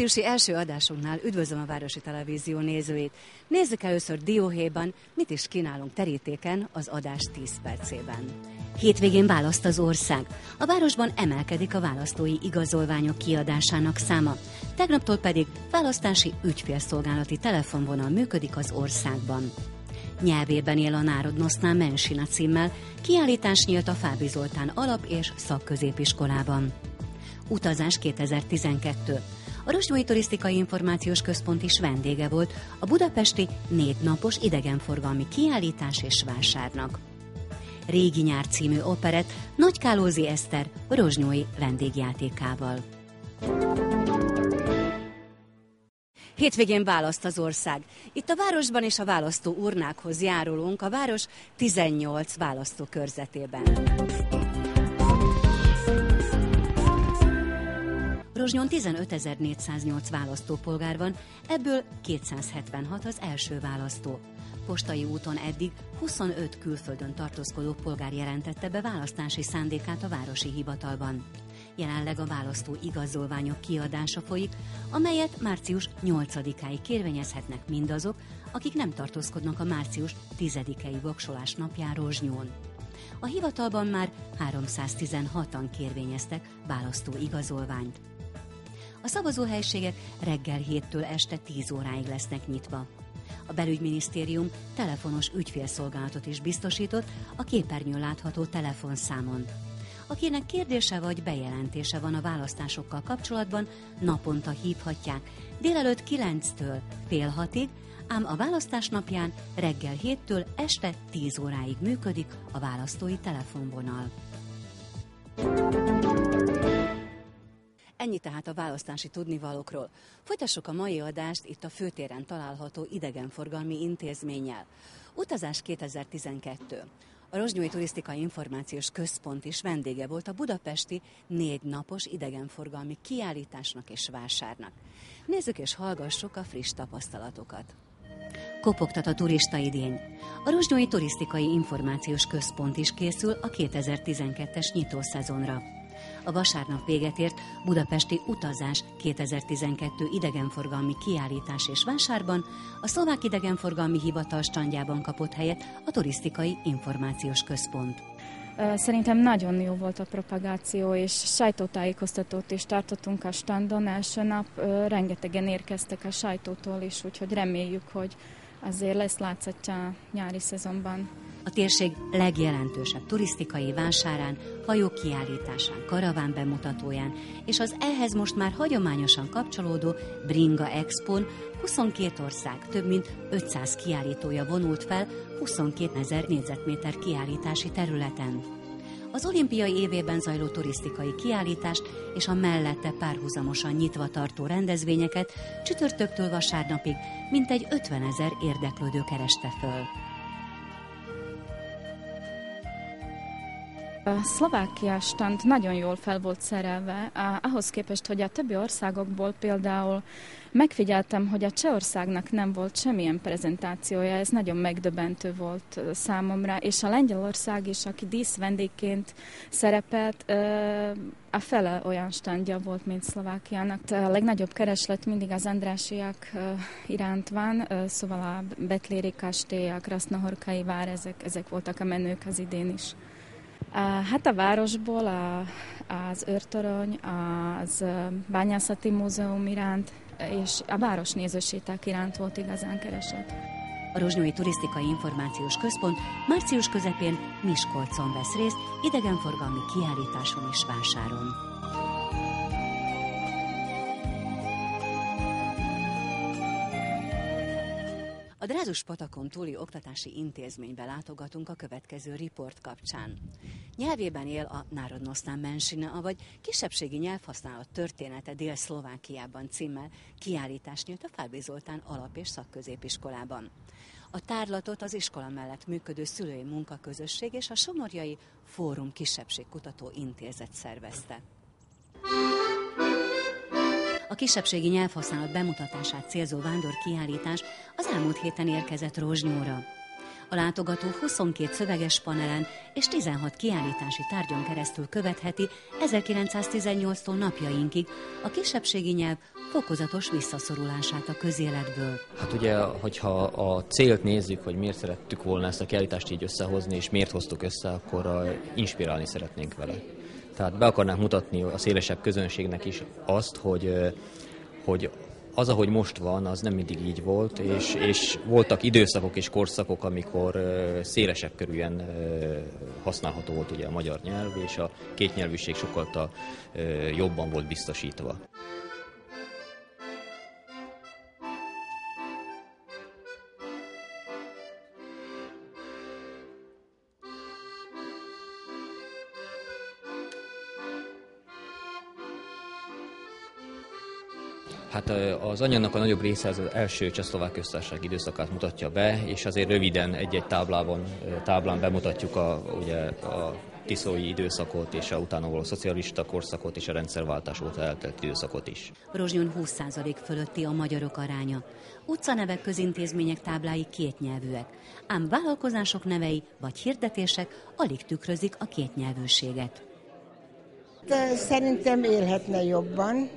Márciusi első adásunknál üdvözlöm a Városi Televízió nézőit. Nézzük először Dióhéjban, mit is kínálunk terítéken az adás 10 percében. Hétvégén választ az ország. A városban emelkedik a választói igazolványok kiadásának száma. Tegnaptól pedig választási ügyfélszolgálati telefonvonal működik az országban. Nyelvében él a Národnosznál Mensina címmel, kiállítás nyílt a Fábi Zoltán alap- és szakközépiskolában. Utazás 2012. A Rozsnyói Turisztikai Információs Központ is vendége volt a budapesti négy napos idegenforgalmi kiállítás és vásárnak. Régi nyár című operet Nagy Kálózi Eszter Rozsnyói vendégjátékával. Hétvégén választ az ország. Itt a városban és a választó urnákhoz járulunk a város 18 választókörzetében. Rozsnyon 15.408 választópolgár van, ebből 276 az első választó. Postai úton eddig 25 külföldön tartózkodó polgár jelentette be választási szándékát a városi hivatalban. Jelenleg a választó igazolványok kiadása folyik, amelyet március 8-áig kérvényezhetnek mindazok, akik nem tartózkodnak a március 10-i voksolás napján Rozsnyón. A hivatalban már 316-an kérvényeztek választó igazolványt. A szavazóhelységek reggel 7-től este 10 óráig lesznek nyitva. A belügyminisztérium telefonos ügyfélszolgálatot is biztosított a képernyőn látható telefonszámon. Akinek kérdése vagy bejelentése van a választásokkal kapcsolatban, naponta hívhatják délelőtt 9-től fél hatig, ám a választás napján reggel 7-től este 10 óráig működik a választói telefonvonal. Ennyi tehát a választási tudnivalókról. Folytassuk a mai adást itt a főtéren található idegenforgalmi intézménnyel. Utazás 2012. A Rozsnyói Turisztikai Információs Központ is vendége volt a budapesti négy napos idegenforgalmi kiállításnak és vásárnak. Nézzük és hallgassuk a friss tapasztalatokat. Kopogtat a turista idény. A Rozsnyói Turisztikai Információs Központ is készül a 2012-es nyitószezonra. A vasárnap véget ért Budapesti Utazás 2012 idegenforgalmi kiállítás és vásárban a Szlovák Idegenforgalmi Hivatal standjában kapott helyet a Turisztikai Információs Központ. Szerintem nagyon jó volt a propagáció, és sajtótájékoztatót is tartottunk a standon. Első nap rengetegen érkeztek a sajtótól is, úgyhogy reméljük, hogy azért lesz látszatja nyári szezonban a térség legjelentősebb turisztikai vásárán, hajókiállításán, karaván bemutatóján és az ehhez most már hagyományosan kapcsolódó Bringa Expon 22 ország több mint 500 kiállítója vonult fel 22 ezer négyzetméter kiállítási területen. Az olimpiai évében zajló turisztikai kiállítást és a mellette párhuzamosan nyitva tartó rendezvényeket csütörtöktől vasárnapig mintegy 50 ezer érdeklődő kereste föl. A Szlovákia stand nagyon jól fel volt szerelve, ahhoz képest, hogy a többi országokból például megfigyeltem, hogy a Csehországnak nem volt semmilyen prezentációja, ez nagyon megdöbbentő volt számomra, és a Lengyelország is, aki díszvendégként szerepelt, a fele olyan standja volt, mint Szlovákiának. A legnagyobb kereslet mindig az Andrásiak iránt van, szóval a Betléri kastély, a Krasznahorkai vár, ezek, ezek voltak a menők az idén is. Hát a városból a, az őrtorony, az bányászati múzeum iránt és a városnézőséták iránt volt igazán keresett. A Rozsnyói Turisztikai Információs Központ március közepén Miskolcon vesz részt idegenforgalmi kiállításon és vásáron. A Drázus patakon túli oktatási intézménybe látogatunk a következő riport kapcsán. Nyelvében él a Národnosztán Mensina, vagy kisebbségi nyelvhasználat története Dél-Szlovákiában címmel kiállítás nyílt a Fábri Zoltán alap- és szakközépiskolában. A tárlatot az iskola mellett működő szülői munkaközösség és a Somorjai Fórum Kisebbségkutató Intézet szervezte. A kisebbségi nyelvhasználat bemutatását célzó vándor kiállítás az elmúlt héten érkezett Rozsnyóra. A látogató 22 szöveges panelen és 16 kiállítási tárgyon keresztül követheti 1918-tól napjainkig a kisebbségi nyelv fokozatos visszaszorulását a közéletből. Hát ugye, hogyha a célt nézzük, hogy miért szerettük volna ezt a kiállítást így összehozni, és miért hoztuk össze, akkor inspirálni szeretnénk vele. Tehát be akarnánk mutatni a szélesebb közönségnek is azt, hogy, hogy az, ahogy most van, az nem mindig így volt, és, és voltak időszakok és korszakok, amikor szélesebb körűen használható volt ugye a magyar nyelv, és a kétnyelvűség sokkal jobban volt biztosítva. Hát az anyának a nagyobb része az, első csehszlovák köztársaság időszakát mutatja be, és azért röviden egy-egy táblában, táblán bemutatjuk a, ugye, a tiszói időszakot, és a utána való szocialista korszakot, és a rendszerváltás óta eltelt időszakot is. Rozsnyon 20% fölötti a magyarok aránya. Utcanevek közintézmények táblái kétnyelvűek, ám vállalkozások nevei vagy hirdetések alig tükrözik a kétnyelvűséget. De szerintem élhetne jobban,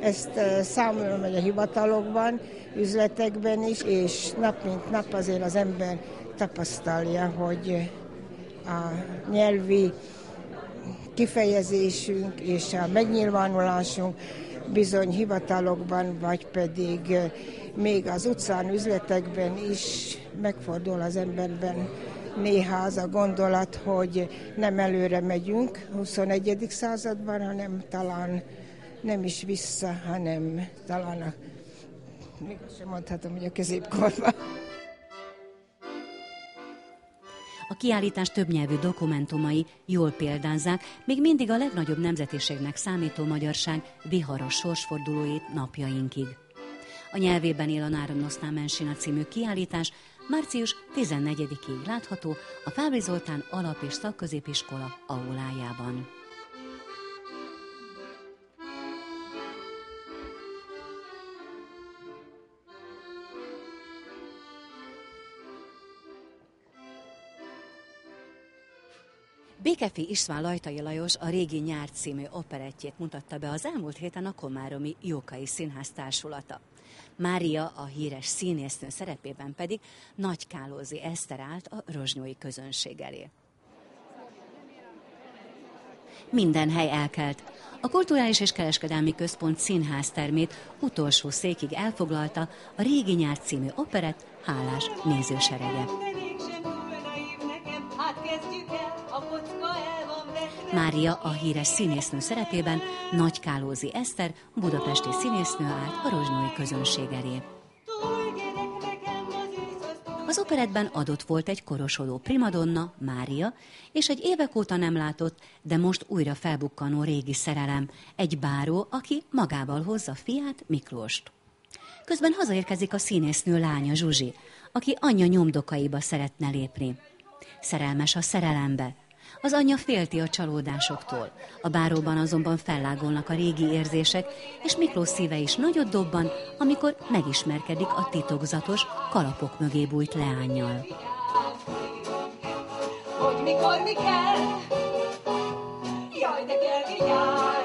ezt számolom, hogy a hivatalokban, üzletekben is, és nap mint nap azért az ember tapasztalja, hogy a nyelvi kifejezésünk és a megnyilvánulásunk bizony hivatalokban, vagy pedig még az utcán, üzletekben is megfordul az emberben néha az a gondolat, hogy nem előre megyünk 21. században, hanem talán nem is vissza, hanem talán a, még azt sem mondhatom, hogy a középkorban. A kiállítás többnyelvű dokumentumai jól példázzák még mindig a legnagyobb nemzetiségnek számító magyarság viharos sorsfordulóit napjainkig. A nyelvében él a Národnosztá Mensina című kiállítás március 14-ig látható a Fábri Zoltán alap- és szakközépiskola aulájában. Békefi István Lajtai Lajos a Régi Nyár című operettjét mutatta be az elmúlt héten a Komáromi Jókai Színház társulata. Mária a híres színésznő szerepében pedig Nagy Kálózi Eszter állt a rozsnyói közönség elé. Minden hely elkelt. A Kulturális és Kereskedelmi Központ színháztermét utolsó székig elfoglalta a Régi Nyár című operett hálás nézőserege. Mária a híres színésznő szerepében Nagy Kálózi Eszter, budapesti színésznő állt a rozsnói közönség elé. Az operetben adott volt egy korosodó primadonna, Mária, és egy évek óta nem látott, de most újra felbukkanó régi szerelem, egy báró, aki magával hozza fiát, Miklóst. Közben hazaérkezik a színésznő lánya Zsuzsi, aki anyja nyomdokaiba szeretne lépni. Szerelmes a szerelembe, az anyja félti a csalódásoktól. A báróban azonban fellágolnak a régi érzések, és Miklós szíve is nagyot dobban, amikor megismerkedik a titokzatos, kalapok mögé bújt leányjal. Hogy mikor mi kell, jaj, de kell vigyázni,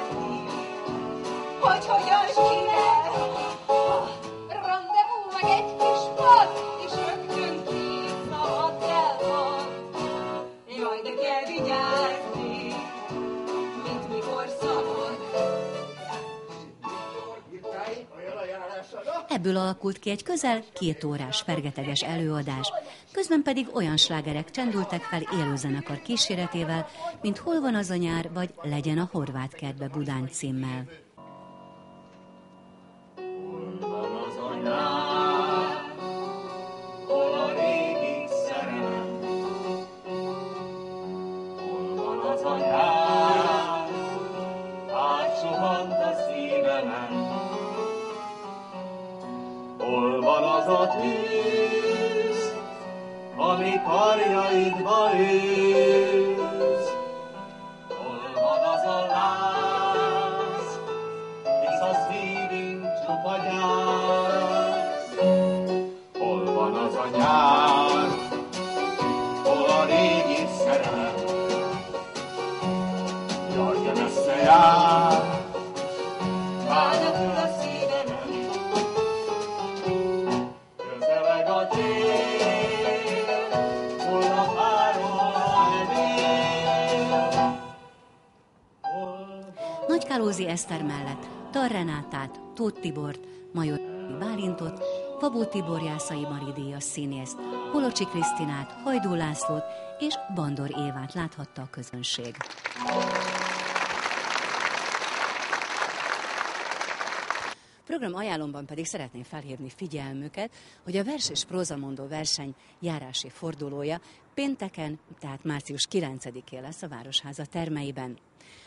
alakult ki egy közel két órás fergeteges előadás, közben pedig olyan slágerek csendültek fel élőzenekar kíséretével, mint Hol van az a nyár, vagy Legyen a horvát kertbe Budán címmel. Hol van az a tűz, ami karjaidba ősz? Hol van az a láz, hisz a szívünk csupa gyász? Hol van az a nyár, hol a régi szerelem? Jaj, de messze jár! Nagykálózi Eszter mellett Tar Renátát, Tóth Tibort, Major Bálintot, Fabó Tibor Jászai Mari díjas színészt, Holocsi Krisztinát, Hajdú Lászlót és Bandor Évát láthatta a közönség. Program ajánlomban pedig szeretném felhívni figyelmüket, hogy a vers és prózamondó verseny járási fordulója pénteken, tehát március 9-én lesz a Városháza termeiben.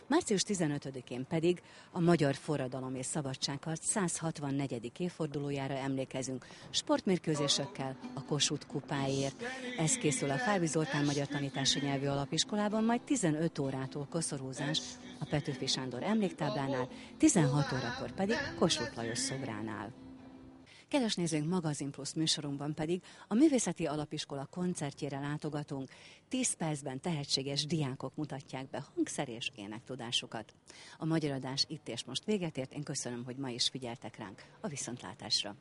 Március 15-én pedig a Magyar Forradalom és Szabadságharc 164. évfordulójára emlékezünk sportmérkőzésekkel a Kossuth kupáért. Ez készül a Fábri Zoltán Magyar Tanítási Nyelvű Alapiskolában, majd 15 órától koszorúzás a Petőfi Sándor emléktáblánál, 16 órakor pedig Kossuth Lajos szobránál. Kedves nézőnk, Magazin Plus műsorunkban pedig a Művészeti Alapiskola koncertjére látogatunk. 10 percben tehetséges diákok mutatják be hangszer és énektudásukat. A magyar adás itt és most véget ért. Én köszönöm, hogy ma is figyeltek ránk. A viszontlátásra!